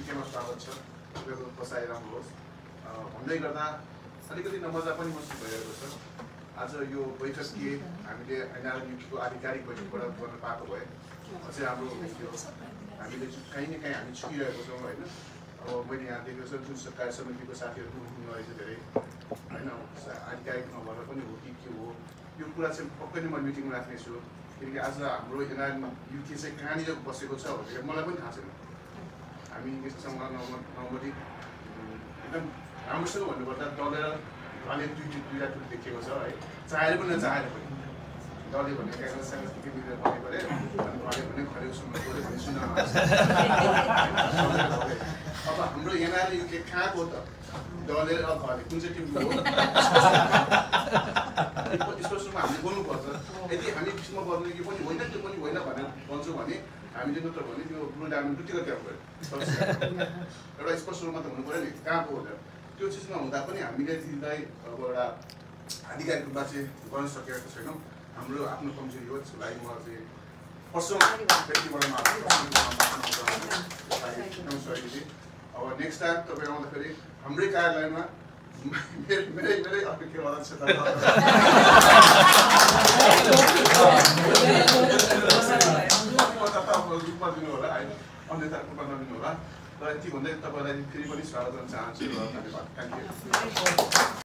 विषयमा स्वागत छ। तपाईँको बसाइ राम्रो होस् भन्दै गर्दा अलिकति नमजा पनि महसुस भइरहेको छ। आज यो बैठक के हामीले एनआरयुको आधिकारिक बैठकबाट गर्न पाएको भए अझै हाम्रो थियो हामीले काहीँ न काहीँ हामी छुटिरहेको छौँ होइन? अब मैले यहाँ देखेको छु जुन सरकारी समितिको साथीहरू पनि हुनु रहेछ धेरै होइन? आधिकारिक नभएर पनि हो कि के हो यो कुरा चाहिँ पक्कै नै म मिटिङमा राख्नेछु। किनकि आज हाम्रो एनआर युके चाहिँ कहाँनिर बसेको छ भनेर मलाई पनि थाहा छैन। हामी यससँग नर्मली एकदम राम्रोसँग भन्नुपर्दा डलेर घले दुई दुईवटा टुल देखिएको छ है। चाहेर पनि नचाहेर पनि। डले भने सागज के मिलेर भन्ने पऱ्यो अनि घले भने घरेको सुन्नु पऱ्यो भन्ने सुन्न अब हाम्रो एनआरले युके कहाँको त? डलेर अब घले कुन चाहिँ टिम हो? स्पष्ट रूपमा हामीले बोल्नुपर्छ। यदि हामी बिचमा बद्नु कि पनि होइन त्यो पनि होइन भनेर भन्छौँ भने हामीले नत्र भने त्यो ब्लु डायमन्ड दुईतिर त्यहाँ गयो एउटा स्पष्ट रूपमा त हुनु पऱ्यो नि कहाँ को भनेर त्यो चिज नहुँदा पनि हामीले तिनलाई अब एउटा आधिकारिक रूपमा चाहिँ गर्न सकेका छैनौँ। हाम्रो आफ्नो कमजोरी हो त्यसलाई म चाहिँ अब नेक्स्ट टाइम तपाईँ आउँदाखेरि हाम्रै कार्यालयमा मेरै मेरै मेरै अर्को के भन्छ रूपमा दिनु होला होइन अन्यथा रूपमा नदिनु होला र यति भन्दै तपाईँलाई फेरि पनि स्वागत गर्न चाहन्छु धन्यवाद थ्याङ्क यू